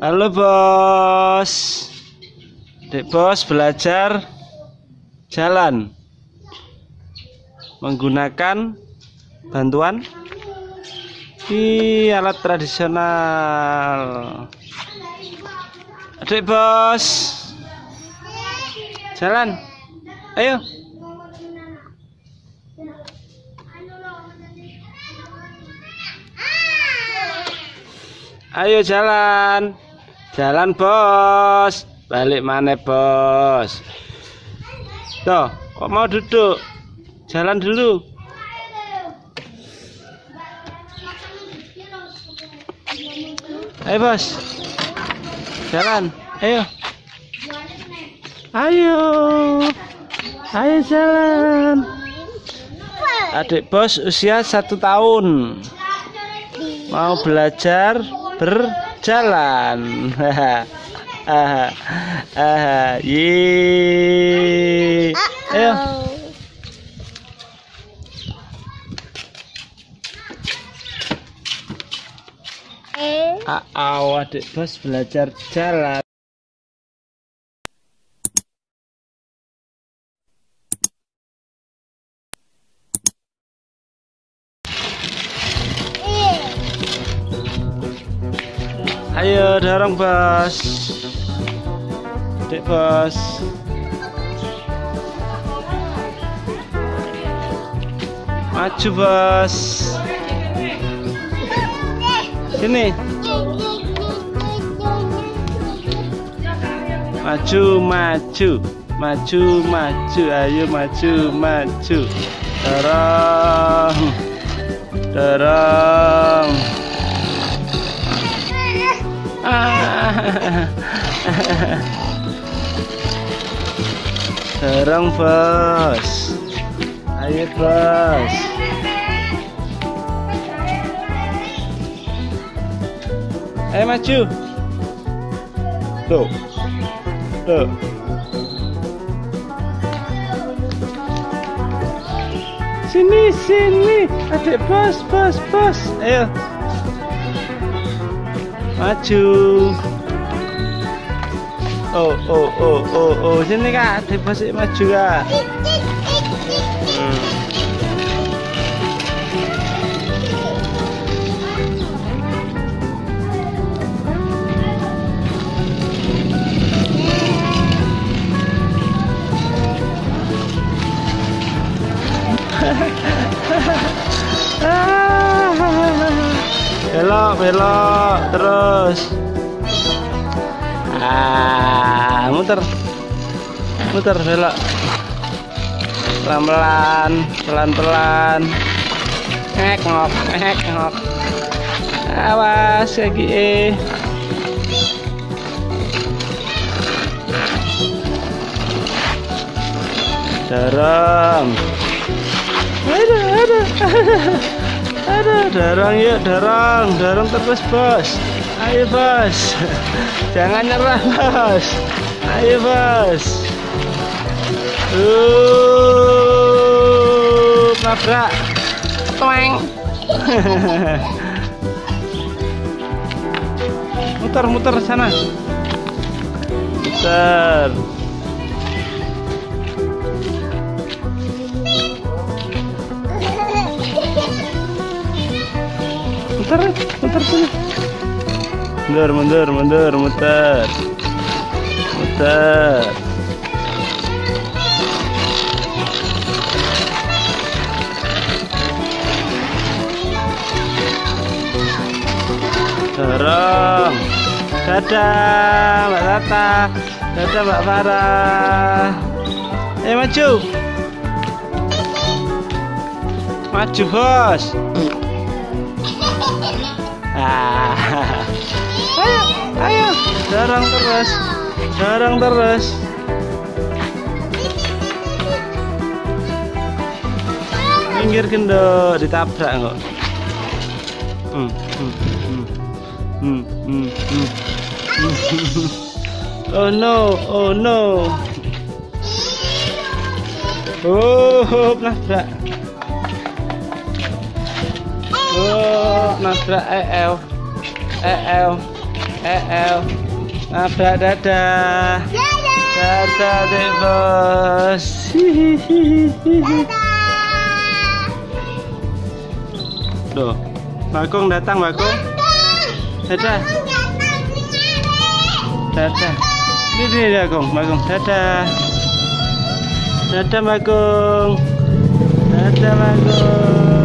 Halo bos. Dek bos belajar jalan. Menggunakan bantuan? Ih, alat tradisional. Adik bos. Jalan. Ayo Ayo jalan. Jalan bos. Balik mana bos. Tuh kok mau duduk? Jalan dulu. Ayo bos. Jalan. Ayo. Ayo. Ayo jalan. Adik bos usia satu tahun. Mau belajar berjalan. Haha haha ye ayo. Aau, adik bos belajar jalan. Ayo dorong bos Dek bos Maju bos Sini. Maju maju. Maju maju. Ayo maju maju. Dorong Dorong Dorong bos. Ayo bos. Ayo maju. Tuh. Tuh. Sini sini. Adik bos bos bos. Ayo. Maju oh oh oh oh oh sini kak di pasik maju kak. Hmm. belok belok terus. Ah muter. Muter belok pelan pelan pelan pelan ngek ngok ngek ngok. Awas lagi eh dorong. Ada ada. Aduh, dorong yuk, dorong, dorong terus bos. Ayo bos, jangan nyerah bos. Ayo bos. Uh, nabrak, toeng. muter, muter sana. Muter. muter muter sini mundur mundur mundur muter muter dorong. Dadah mbak Tata. Dadah mbak Farah. Eh maju. Maju bos. Ah. ayo, ayo, dorong terus, dorong terus. Minggir kendo, ditabrak kok. Hmm, hmm, hmm, hmm, hmm, hmm. oh no, oh no. Oh, nabrak. Oh. nabrak EL EL EL nabrak dadah dadah dek bos Duh, Bagong datang Bagong dadah dadah ini dia Bagong Bagong dadah dadah Bagong dadah Bagong